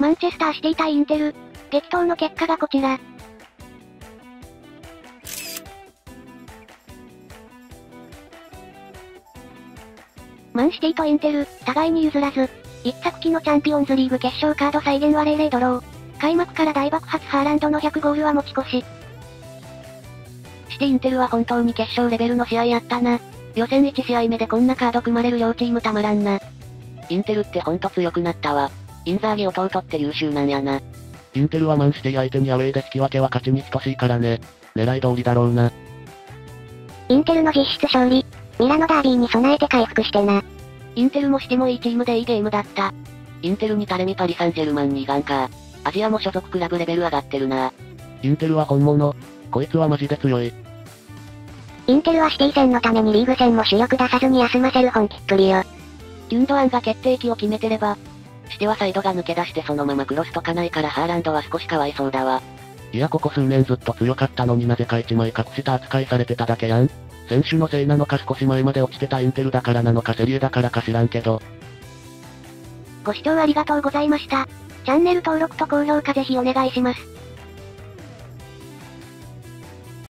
マンチェスターシティ対インテル。激闘の結果がこちら。マンシティとインテル、互いに譲らず。一作期のチャンピオンズリーグ決勝カード再現は00ドロー。開幕から大爆発ハーランドの100ゴールは持ち越し。してインテルは本当に決勝レベルの試合やったな。予選1試合目でこんなカード組まれる両チームたまらんな。インテルってほんと強くなったわ。インザーギ弟って優秀なんやな。インテルはマンシティ相手にアウェイで引き分けは勝ちに等しいからね。狙い通りだろうな。インテルの実質勝利。ミラノダービーに備えて回復してな。インテルもしてもいいチームでいいゲームだった。インテルにタレミパリサンジェルマンにガンか。アジアも所属クラブレベル上がってるな。インテルは本物。こいつはマジで強い。インテルはシティ戦のためにリーグ戦も主力出さずに休ませる本気っぷりよ。ギュンドアンが決定機を決めてれば、してはサイドが抜け出してそのままクロスとかないからハーランドは少しかわいそうだわ。いやここ数年ずっと強かったのになぜか一枚隠した扱いされてただけやん。選手のせいなのか少し前まで落ちてたインテルだからなのかセリエだからか知らんけど。ご視聴ありがとうございました。チャンネル登録と高評価ぜひお願いします。